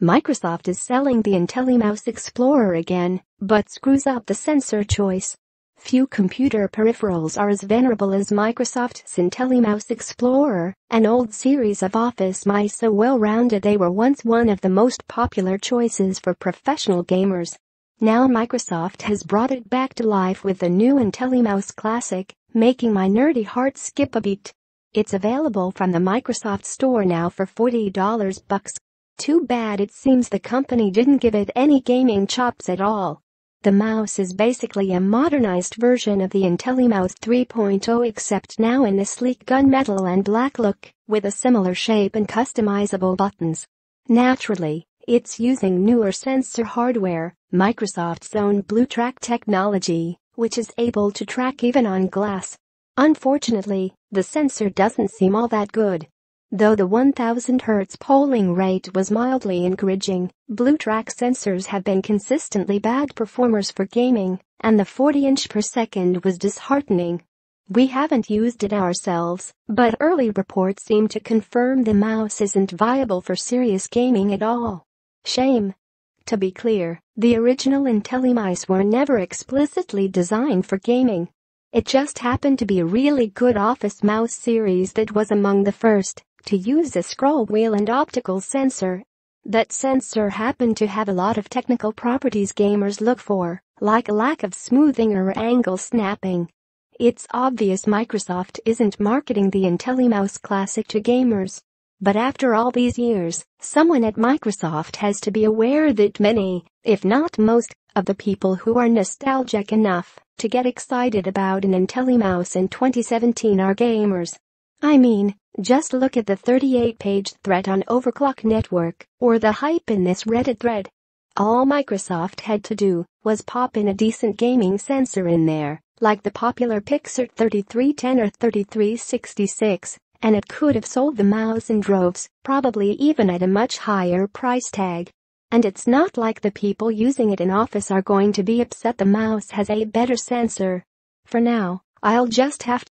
Microsoft is selling the IntelliMouse Explorer again, but screws up the sensor choice. Few computer peripherals are as venerable as Microsoft's IntelliMouse Explorer, an old series of office mice so well-rounded they were once one of the most popular choices for professional gamers. Now Microsoft has brought it back to life with the new IntelliMouse Classic, making my nerdy heart skip a beat. It's available from the Microsoft Store now for $40 bucks. Too bad it seems the company didn't give it any gaming chops at all. The mouse is basically a modernized version of the IntelliMouse 3.0 except now in a sleek gunmetal and black look, with a similar shape and customizable buttons. Naturally, it's using newer sensor hardware, Microsoft's own BlueTrack technology, which is able to track even on glass. Unfortunately, the sensor doesn't seem all that good. Though the 1000 Hz polling rate was mildly encouraging, BlueTrack sensors have been consistently bad performers for gaming, and the 40 inch per second was disheartening. We haven't used it ourselves, but early reports seem to confirm the mouse isn't viable for serious gaming at all. Shame. To be clear, the original IntelliMice were never explicitly designed for gaming. It just happened to be a really good office mouse series that was among the first to use a scroll wheel and optical sensor. That sensor happened to have a lot of technical properties gamers look for, like a lack of smoothing or angle snapping. It's obvious Microsoft isn't marketing the IntelliMouse Classic to gamers. But after all these years, someone at Microsoft has to be aware that many, if not most, of the people who are nostalgic enough to get excited about an IntelliMouse in 2017 are gamers. I mean, just look at the 38-page thread on Overclock Network, or the hype in this Reddit thread. All Microsoft had to do was pop in a decent gaming sensor in there, like the popular Pixart 3310 or 3366, and it could have sold the mouse in droves, probably even at a much higher price tag. And it's not like the people using it in office are going to be upset the mouse has a better sensor. For now, I'll just have